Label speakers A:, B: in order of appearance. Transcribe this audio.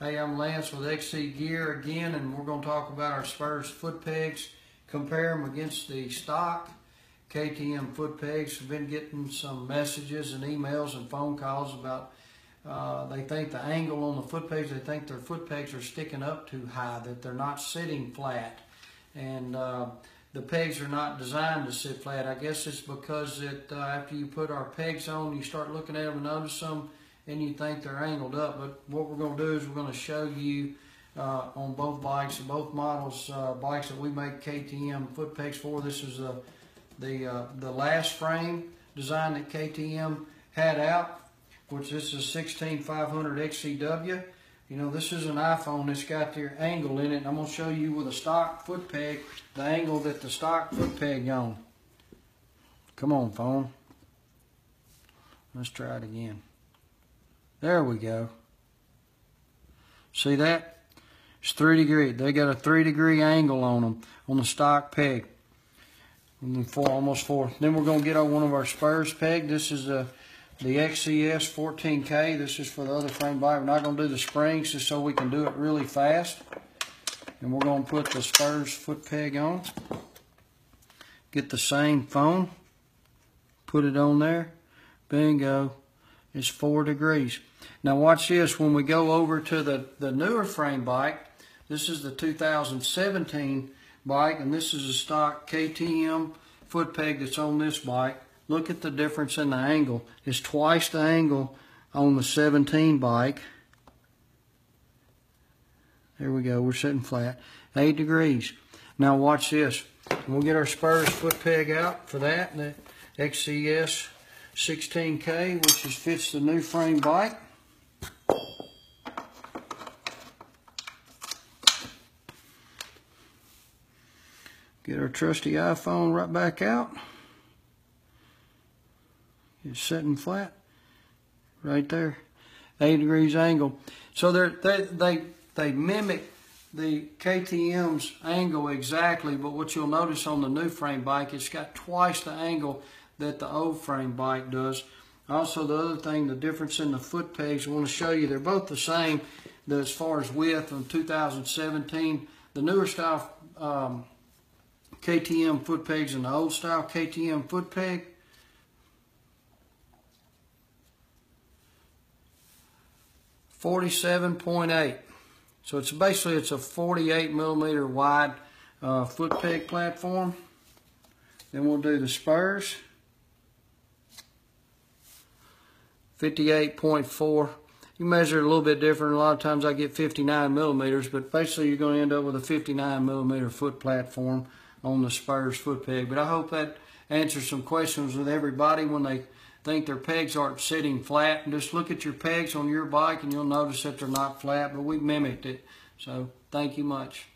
A: Hey, I'm Lance with XC Gear again, and we're going to talk about our SPURZ foot pegs, compare them against the stock KTM foot pegs. We've been getting some messages and emails and phone calls about uh, they think the angle on the foot pegs, they think their foot pegs are sticking up too high, that they're not sitting flat. And uh, the pegs are not designed to sit flat. I guess it's because that uh, after you put our pegs on, you start looking at them and notice them and you think they're angled up. But what we're going to do is we're going to show you uh, on both bikes, both models, uh, bikes that we make KTM foot pegs for. This is the the uh, the last frame design that KTM had out, which this is 16500 XCW. You know, this is an iPhone that's got their angle in it. I'm going to show you with a stock foot peg the angle that the stock foot peg on. Come on, phone. Let's try it again. There we go. See that? It's three degree. They got a three degree angle on them on the stock peg. And then four, almost four. Then we're going to get on one of our SPURZ peg. This is a the XCS 14K. This is for the other frame bike. We're not going to do the springs just so we can do it really fast. And we're going to put the SPURZ foot peg on. Get the same phone. Put it on there. Bingo. It's four degrees. Now watch this. When we go over to the, the newer frame bike, this is the 2017 bike, and this is a stock KTM foot peg that's on this bike. Look at the difference in the angle. It's twice the angle on the 17 bike. There we go. We're sitting flat. 8 degrees. Now watch this. We'll get our SPURZ foot peg out for that. The XCS 16K, which is, fits the new frame bike. Get our trusty iPhone right back out. It's sitting flat right there. 8 degrees angle. So they, they, they mimic the KTM's angle exactly, but what you'll notice on the new frame bike, it's got twice the angle that the old frame bike does. Also, the other thing, the difference in the foot pegs, I want to show you, they're both the same as far as width on 2017. The newer style um, KTM foot pegs and the old style KTM foot peg. Forty-seven point eight. So it's basically it's a 48 millimeter wide uh, foot peg platform. Then we'll do the SPURZ. 58.4. You measure a little bit different. A lot of times I get 59 millimeters, but basically you're going to end up with a 59 millimeter foot platform on the SPURZ foot peg. But I hope that answers some questions with everybody when they think their pegs aren't sitting flat. And just look at your pegs on your bike and you'll notice that they're not flat, but we mimicked it. So thank you much.